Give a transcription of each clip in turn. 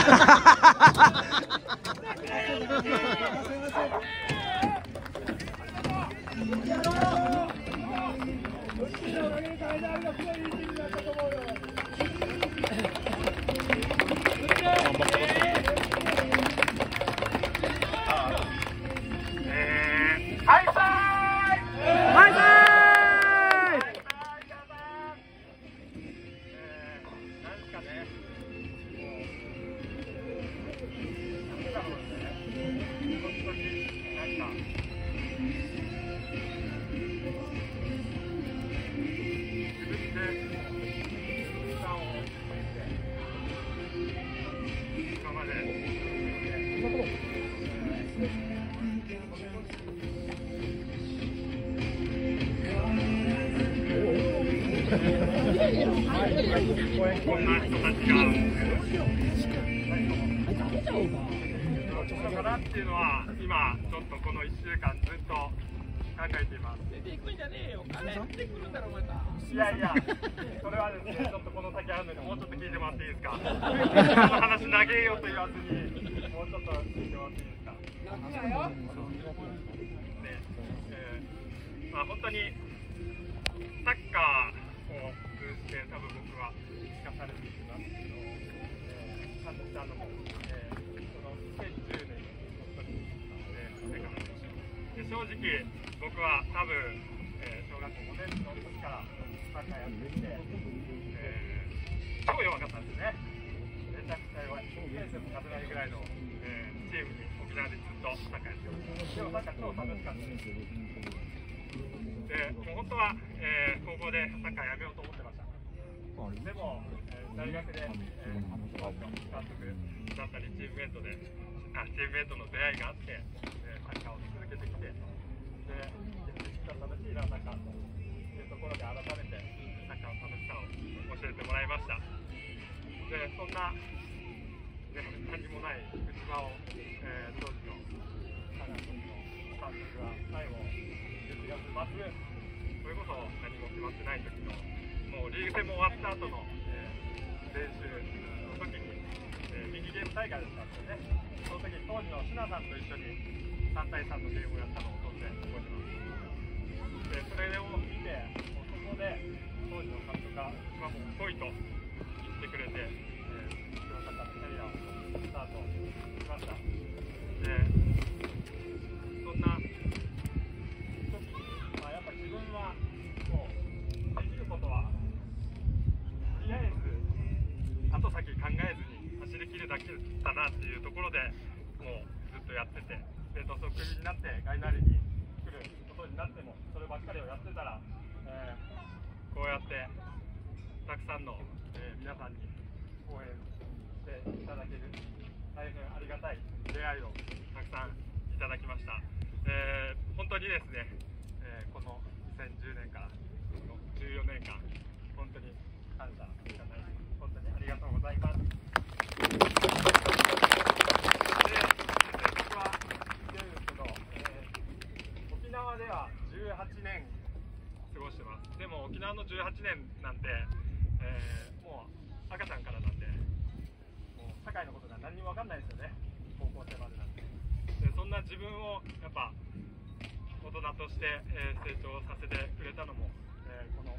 すいません。のかなっていうのは今ちょっとこの1週間ずっと考えています。出ていくんじゃねえよ金出てくるんだろまたいやいやそれはですねちょっとこの先あるのでもうちょっと聞いてもらっていいですか？この話投げようと言わずにもうちょっと聞いてもらっていいですかよねえー、まあ本当にサッカーを通じて多分僕は聞かされていますけど、えー、感じたのも、えー2010年本当に、えー、世界ので正直僕は多分、えー、小学校5年の時からサッカーやってきて、えー、超弱かったんですねめちゃくちゃ弱い1年生も勝てないぐらいの、えー、チームに沖縄でずっとサッカーやってますでもサッカー超楽しかったですでもう本当は、えー、高校でサッカーやめようと思ってでも、え、大学で、えー、監督だったりチームメートであチームメートの出会いがあって、え、サッカーを続けてきてでやってきた楽しいなサッカーというところで改めてサッカーの楽しさを教えてもらいましたでそんな、ね、何もない内場を、えー、当時の佐賀君の監督が最後11月末それこそ何も決まってない時のもうリーグ戦も終わった後の、えー、練習の時に、えー、ミニゲーム大会だったんですよね。その時当時のシナさんと一緒に3対3のゲームをやったのを当然覚えてます。でそれを見てもうそこで当時の監督が一番もう来いと言ってくれて、えー、プロサッカーのキャリアをスタートしました。で土足になってガイナリに来ることになってもそればっかりをやってたら、えー、こうやってたくさんの、えー、皆さんに応援していただける大変ありがたい出会いをたくさんいただきました、えー、本当にですね、えこの2010年からの14年間本当に感謝しかない本当にありがとうございますでは18年過ごしてます。でも沖縄の18年なんて、えー、もう赤ちゃんからなんでもう社会のことが何にも分かんないですよね。高校生までなんて。でそんな自分をやっぱ大人として、えー、成長させてくれたのも、えー、この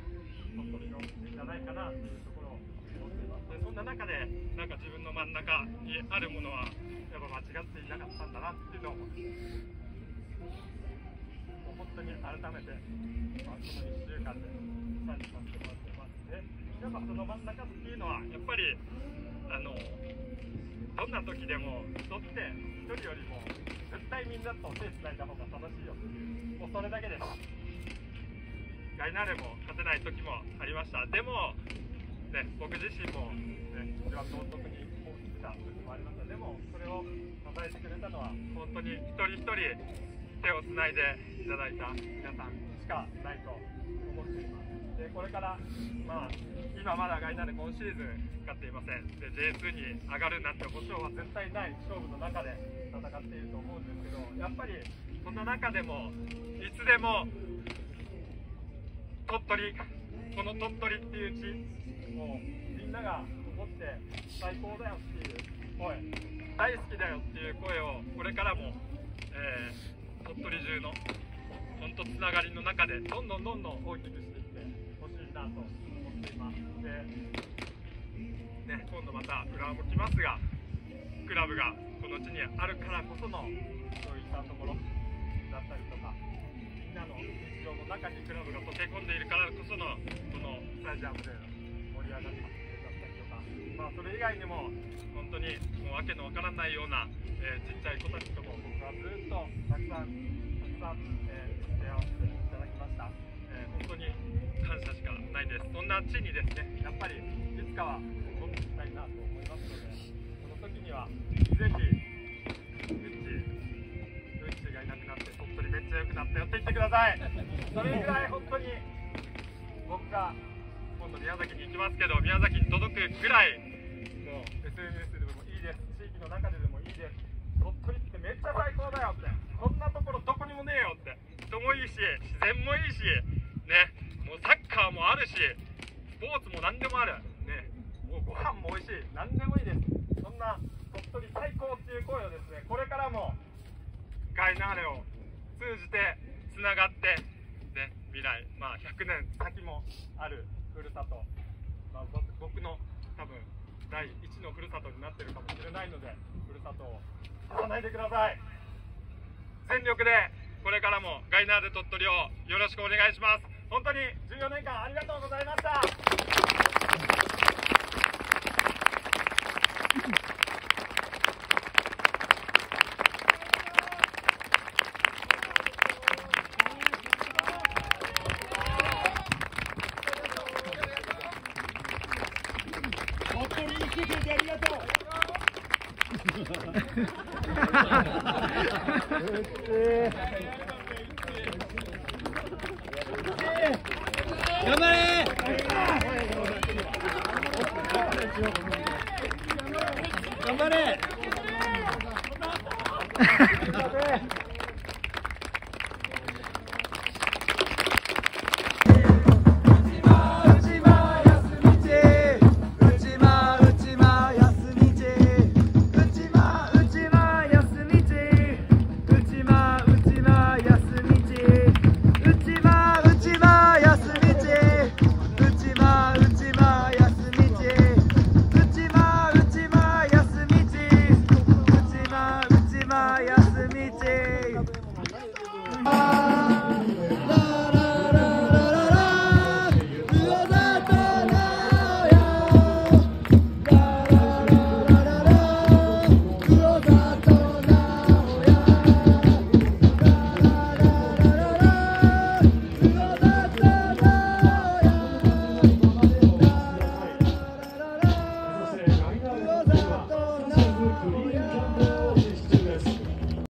鳥取のじゃないかなっていうところを思っています。でそんな中でなんか自分の真ん中にあるものはやっぱ間違っていなかったんだなっていうのを思って本当に改めて、まあ、この1週間で感じさせてもらってますでやっぱその真ん中っていうのはやっぱりあのどんな時でも人って1人よりも絶対みんなと手つないだ方が楽しいよっていうもうそれだけです。ガイナーレも勝てない時もありました。でも、ね、僕自身も、ね、一番道徳に大きくた時もありました。でもそれを支えてくれたのは本当に一人一人手をつないでいただいた皆さんしかないと思っています。でこれから、まあ、今まだガイナで今シーズン勝っていません。で J2 に上がるなんて保証は絶対ない勝負の中で戦っていると思うんですけどやっぱりそんな中でもいつでも鳥取この鳥取っていう地もうみんなが思って最高だよっていう声大好きだよっていう声をこれからも、えー、鳥取中の本当つながりの中でどんどんどんどん大きくしていってほしいなと思っています。で、ね、今度また浦和も来ますがクラブがこの地にあるからこそのそういったところだったりとかみんなの日常の中にクラブが溶け込んでいるからこそのこのスタジアムでの盛り上がりだっ、まあ、それ以外にも本当にもう訳のわからないような、えー、ちっちゃい子たちとも僕はずっとたくさんたくさん、えー、出会わせていただきました、えー、本当に感謝しかないです。そんな地にですねやっぱりいつかは僕行きたいなと思いますのでその時にはぜひうちうちがいなくなって鳥取めっちゃ良くなったよって言ってください。それぐらい本当に僕が今度宮崎に行きますけど宮崎に届くぐらいもう SNS でもいいです。地域の中ででもいいです。鳥取ってめっちゃ最高だよって。こんなところどこにもねえよって。人もいいし自然もいいしね。もうサッカーもあるしスポーツも何でもある。ね。もうご飯も美味しい。何でもいいです。そんな鳥取最高っていう声をですねこれからもガイナーレを通じてつながってね。未来まあ100年先もあるふるさと、まあ、僕の多分第一のふるさとになってるかもしれないのでふるさとを消さないでください。全力でこれからもガイナーで鳥取をよろしくお願いします。本当に14年間ありがとうございました。頑張れ。頑張れ